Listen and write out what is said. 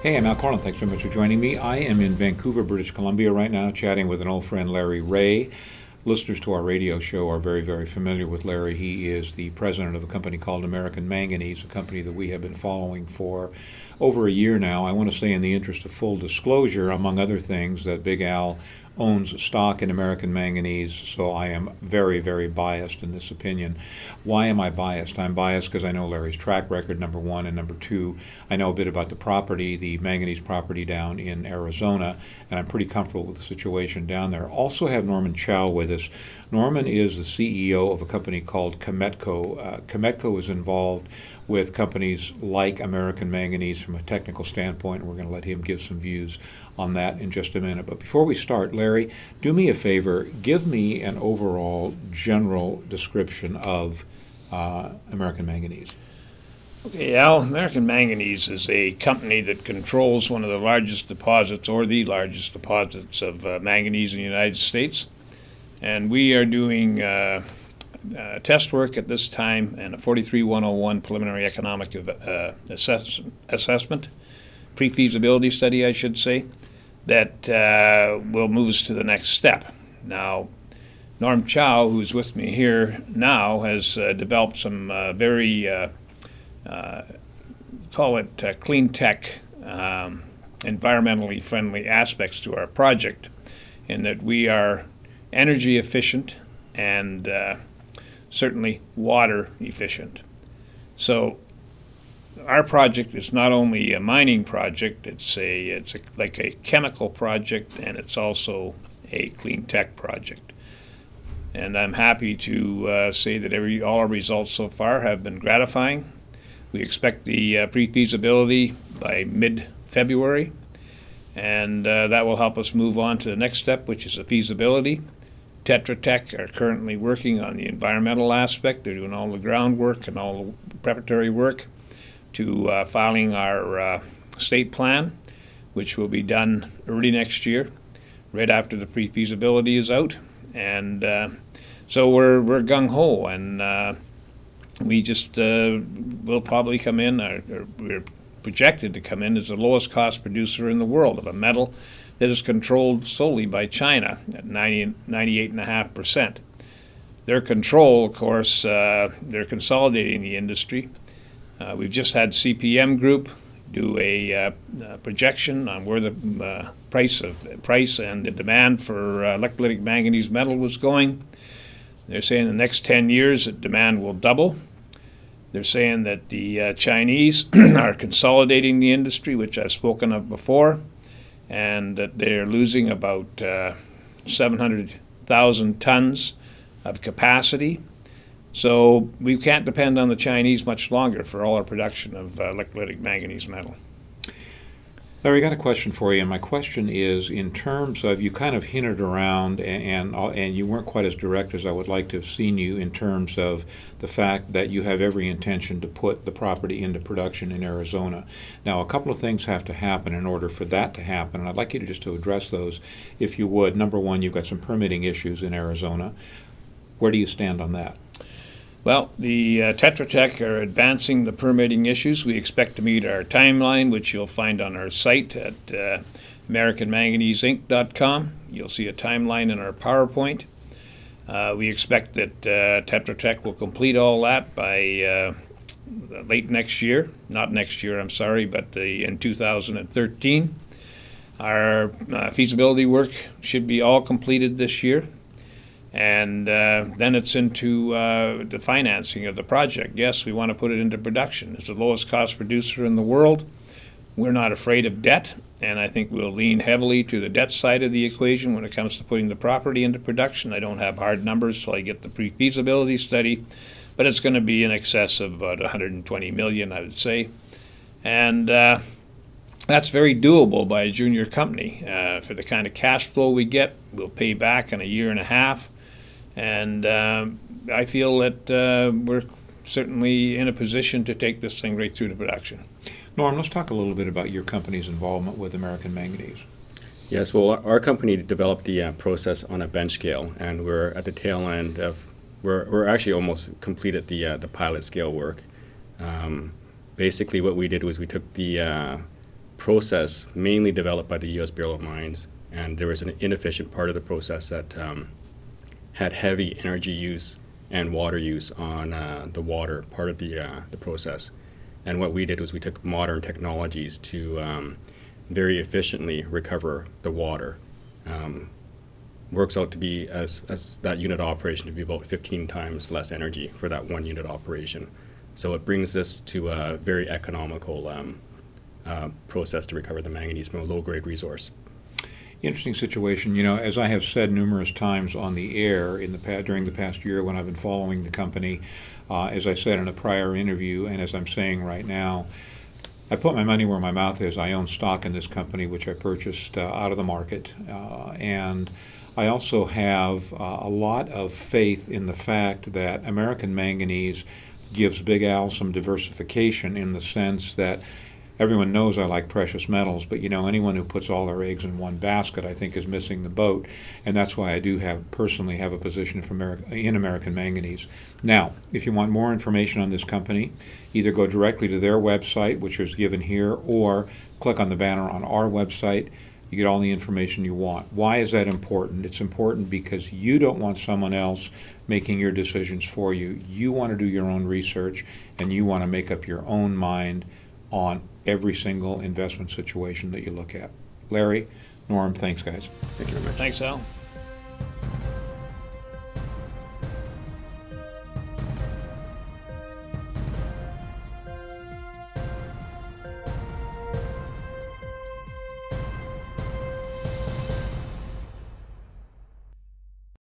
Hey, I'm Al Korelin. Thanks very much for joining me. I am in Vancouver, British Columbia right now, chatting with an old friend, Larry Reaugh. Listeners to our radio show are very, very familiar with Larry. He is the president of a company called American Manganese, a company that we have been following for over a year now. I want to say, in the interest of full disclosure, among other things, that Big Al owns stock in American Manganese, so I am very, very biased in this opinion. Why am I biased? I'm biased because I know Larry's track record, number one, and number two, I know a bit about the property, the manganese property down in Arizona, and I'm pretty comfortable with the situation down there. Also have Norman Chow with us. Norman is the CEO of a company called Kemetco. Uh, Kemetco is involved with companies like American Manganese from a technical standpoint. And we're going to let him give some views on that in just a minute. But before we start, Larry, do me a favor. Give me an overall general description of uh, American Manganese. Okay, Al, American Manganese is a company that controls one of the largest deposits or the largest deposits of uh, manganese in the United States. And we are doing uh, uh, test work at this time and a 43101 preliminary economic uh, assess assessment, pre-feasibility study, I should say, that uh, will move us to the next step. Now, Norm Chow, who's with me here now, has uh, developed some uh, very, uh, call it clean tech, um, environmentally friendly aspects to our project in that we are energy efficient and certainly water efficient. So our project is not only a mining project, it's a it's a, like a chemical project and it's also a clean tech project. And I'm happy to uh, say that every all our results so far have been gratifying. We expect the uh, pre-feasibility by mid-February, and uh, that will help us move on to the next step, which is a feasibility. Tetra Tech are currently working on the environmental aspect. They're doing all the groundwork and all the preparatory work to uh, filing our uh, state plan, which will be done early next year, right after the pre-feasibility is out. And uh, so we're, we're gung-ho, and uh, we just uh, will probably come in, or, or we're projected to come in as the lowest cost producer in the world of a metal that is controlled solely by China at 90, 98.5%. Their control, of course, uh, they're consolidating the industry. Uh, we've just had CPM Group do a uh, uh, projection on where the uh, price of price and the demand for uh, electrolytic manganese metal was going. They're saying in the next 10 years that demand will double. They're saying that the Chinese are consolidating the industry, which I've spoken of before and that they're losing about uh, 700,000 tons of capacity. So we can't depend on the Chinese much longer for all our production of uh, electrolytic manganese metal. Larry, I got a question for you, and my question is in terms of you kind of hinted around, and, and, and you weren't quite as direct as I would like to have seen you in terms of the fact that you have every intention to put the property into production in Arizona. Now, a couple of things have to happen in order for that to happen, and I'd like you to just to address those, if you would. Number one, you've got some permitting issues in Arizona. Where do you stand on that? Well, the uh, Tetra Tech are advancing the permitting issues. We expect to meet our timeline, which you'll find on our site at uh, AmericanManganeseInc.com. You'll see a timeline in our PowerPoint. Uh, we expect that uh, Tetra Tech will complete all that by uh, late next year. Not next year, I'm sorry, but the, in 2013. Our uh, feasibility work should be all completed this year. And uh, then it's into uh, the financing of the project. Yes, we want to put it into production. It's the lowest cost producer in the world. We're not afraid of debt, and I think we'll lean heavily to the debt side of the equation when it comes to putting the property into production. I don't have hard numbers till I get the pre-feasibility study, but it's going to be in excess of about 120 million, I would say. And uh, that's very doable by a junior company. Uh, for the kind of cash flow we get, we'll pay back in a year and a half and um, I feel that uh, we're certainly in a position to take this thing right through to production. Norm, let's talk a little bit about your company's involvement with American Manganese. Yes, well, our company developed the uh, process on a bench scale, and we're at the tail end of, we're, we're actually almost completed the, uh, the pilot scale work. Um, basically, what we did was we took the, uh, process mainly developed by the U.S. Bureau of Mines, and there was an inefficient part of the process that um, had heavy energy use and water use on uh, the water part of the uh, the process. And what we did was we took modern technologies to um, very efficiently recover the water. Um, works out to be as, as that unit operation to be about 15 times less energy for that one unit operation. So it brings this to a very economical um, uh, process to recover the manganese from a low grade resource. Interesting situation. You know, as I have said numerous times on the air in the during the past year when I've been following the company, uh, as I said in a prior interview, and as I'm saying right now, I put my money where my mouth is. I own stock in this company, which I purchased uh, out of the market, uh, and I also have uh, a lot of faith in the fact that American Manganese gives Big Al some diversification in the sense that everyone knows I like precious metals, but you know, anyone who puts all their eggs in one basket, I think, is missing the boat, and that's why I do have personally have a position America, in American Manganese. Now, if you want more information on this company, either go directly to their website, which is given here, or click on the banner on our website. You get all the information you want. Why is that important? It's important because you don't want someone else making your decisions for you. You want to do your own research and you want to make up your own mind on every single investment situation that you look at. Larry, Norm, thanks, guys. Thank you very much. Thanks, Al.